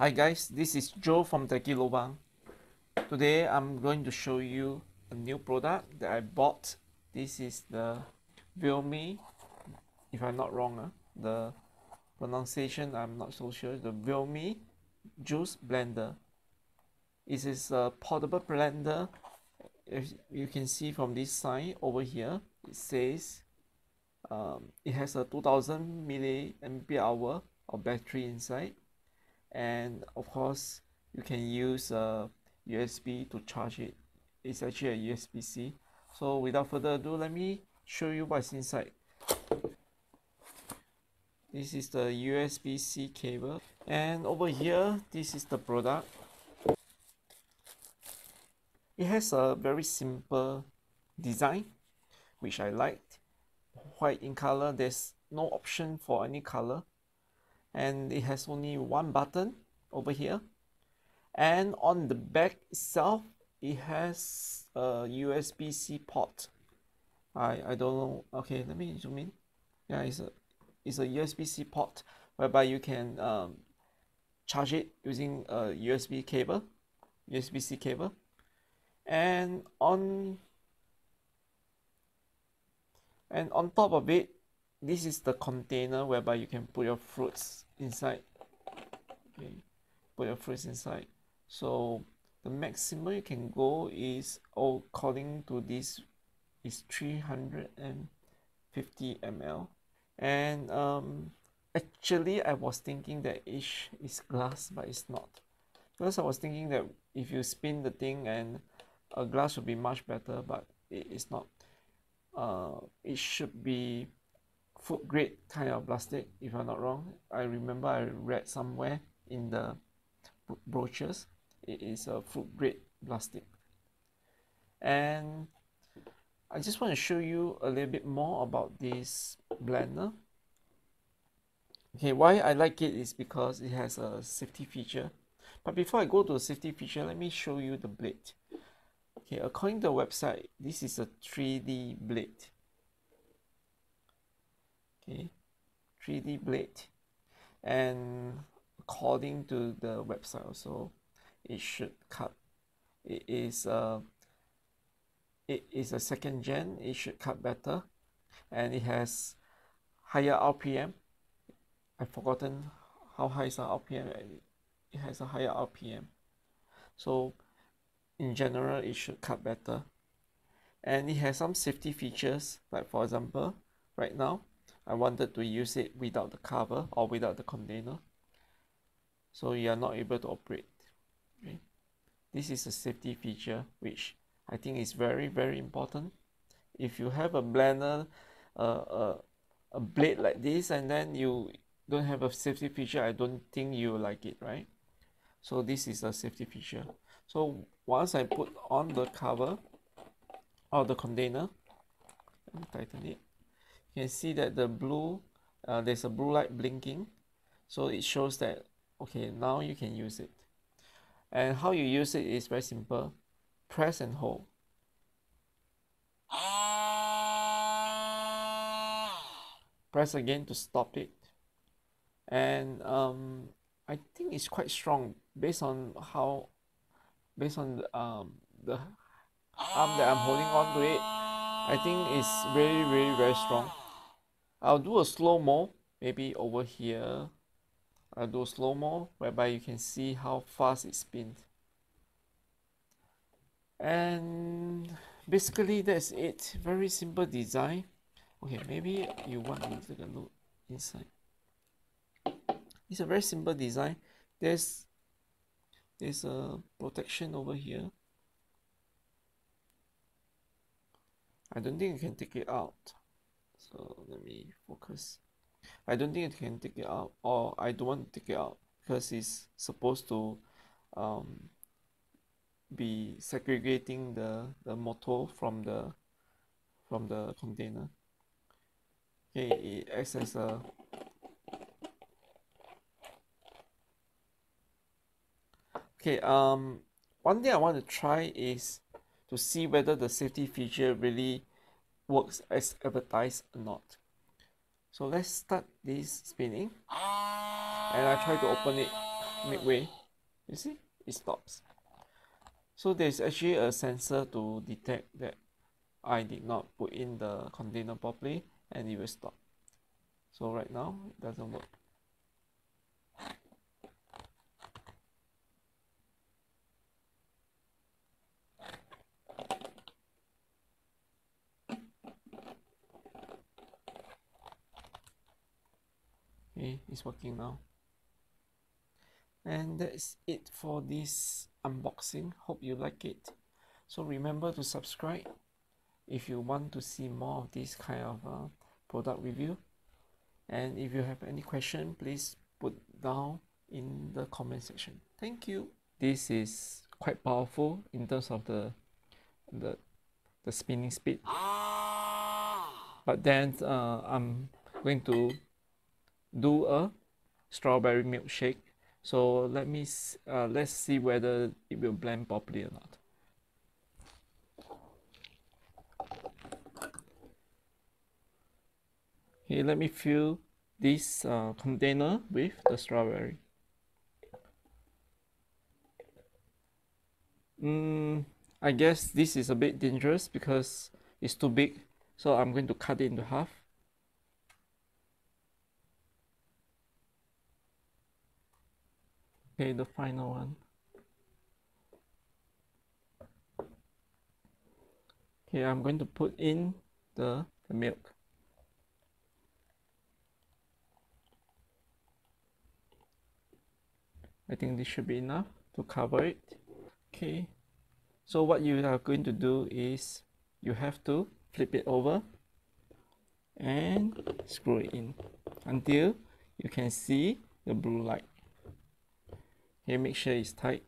Hi guys, this is Joe from Techie Lobang. Today I'm going to show you a new product that I bought. This is the Viomi, if I'm not wrong, uh, the pronunciation I'm not so sure. The Viomi Juice Blender. It is a portable blender. If you can see from this sign over here, it says um, it has a 2000 milliampere hour of battery inside and of course you can use a USB to charge it. It's actually a USB-C so without further ado let me show you what's inside. This is the USB-C cable. And over here this is the product. It has a very simple design which I liked. White in color there's no option for any color and it has only one button over here. And on the back itself it has a USB-C port. I, I don't know. Okay let me zoom in. Yeah it's a it's a USB-C port whereby you can um, charge it using a USB cable USB-C cable. And on and on top of it this is the container whereby you can put your fruits inside. Okay put your fruits inside. So the maximum you can go is oh, according to this is 350 ml and um actually I was thinking that each is glass but it's not. Because I was thinking that if you spin the thing and a glass would be much better but it is not. Uh, it should be food grade kind of plastic if I'm not wrong. I remember I read somewhere in the brochures it is a food grade plastic. And I just want to show you a little bit more about this blender. Okay why I like it is because it has a safety feature. But before I go to the safety feature let me show you the blade. Okay according to the website this is a 3D blade okay 3D blade. And according to the website also it should cut it is a it is a second gen it should cut better. And it has higher RPM I've forgotten how high is the RPM it has a higher RPM so in general it should cut better. And it has some safety features like for example right now I wanted to use it without the cover or without the container. So you are not able to operate okay. this is a safety feature which I think is very very important. If you have a blender uh, uh, a blade like this and then you don't have a safety feature I don't think you like it right? So this is a safety feature. So once I put on the cover or the container tighten it you can see that the blue uh, there's a blue light blinking. So it shows that okay now you can use it. And how you use it is very simple. Press and hold. Press again to stop it. And um, I think it's quite strong based on how based on the, um, the arm that I'm holding on to it. I think it's really really very strong I'll do a slow-mo maybe over here. I'll do a slow-mo whereby you can see how fast it spins. And basically that's it. Very simple design. Okay maybe you want to take a look inside. It's a very simple design. There's there's a protection over here. I don't think you can take it out so let me focus. I don't think you can take it out or I don't want to take it out because it's supposed to um, be segregating the the motor from the from the container. Okay it acts as a okay um one thing I want to try is to see whether the safety feature really works as advertised or not. So let's start this spinning. And I try to open it midway. You see? It stops. So there's actually a sensor to detect that I did not put in the container properly and it will stop. So right now it doesn't work okay it's working now. And that's it for this unboxing. Hope you like it. So remember to subscribe if you want to see more of this kind of uh, product review. And if you have any question please put down in the comment section. Thank you. This is quite powerful in terms of the the the spinning speed. But then uh, I'm going to do a strawberry milkshake. So let me uh, let's see whether it will blend properly or not. Okay let me fill this uh, container with the strawberry. Mm, I guess this is a bit dangerous because it's too big. So I'm going to cut it into half okay the final one. Okay I'm going to put in the, the milk. I think this should be enough to cover it. Okay so what you are going to do is you have to flip it over and screw it in until you can see the blue light okay make sure it's tight.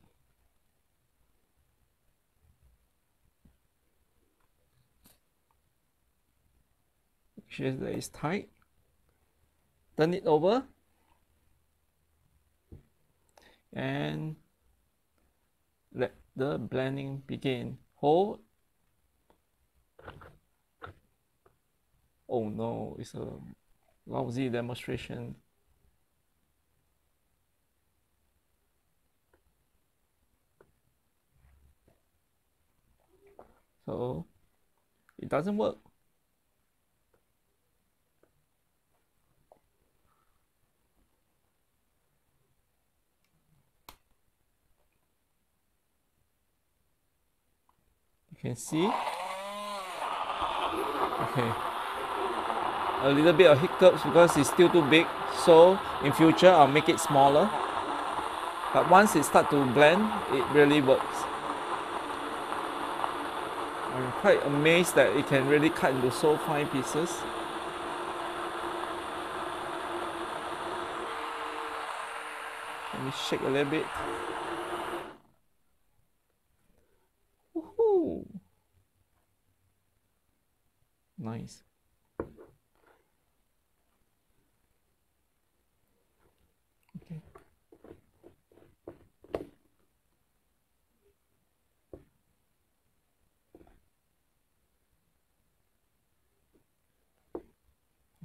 Make sure that it's tight. Turn it over. And let the blending begin. Hold. Oh no it's a lousy demonstration so it doesn't work. You can see. Okay. A little bit of hiccups because it's still too big. So in future I'll make it smaller. But once it start to blend it really works I'm quite amazed that it can really cut into so fine pieces. Let me shake a little bit. Woohoo! Nice.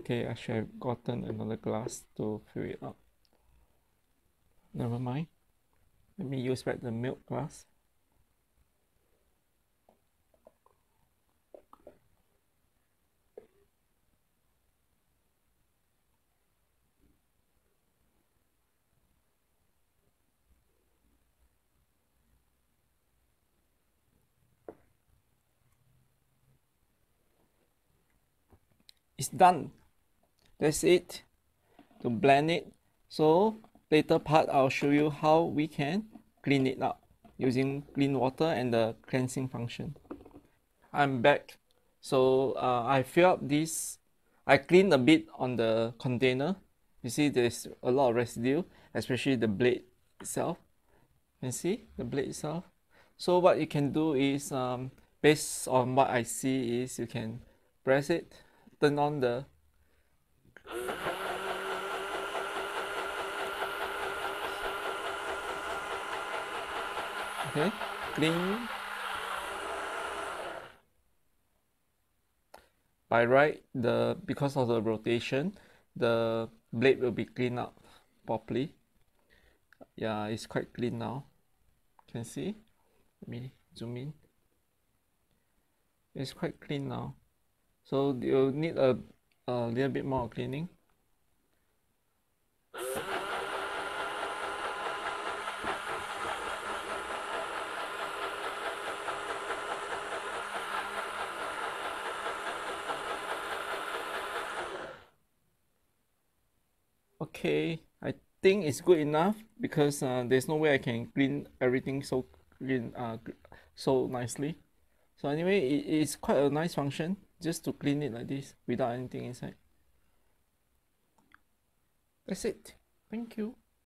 Okay, I should have gotten another glass to fill it up. Never mind. Let me use back the milk glass. It's done. That's it to blend it. So later part I'll show you how we can clean it up using clean water and the cleansing function. I'm back. So uh, I fill up this. I cleaned a bit on the container. You see there's a lot of residue, especially the blade itself. You see the blade itself. So what you can do is um, based on what I see is you can press it, turn on the okay. Clean by right the because of the rotation the blade will be cleaned up properly. Yeah it's quite clean now. Can see? Let me zoom in. It's quite clean now. So you need a, a little bit more cleaning? Okay I think it's good enough because uh, there's no way I can clean everything so clean uh, so nicely. So anyway it is quite a nice function just to clean it like this without anything inside. That's it. Thank you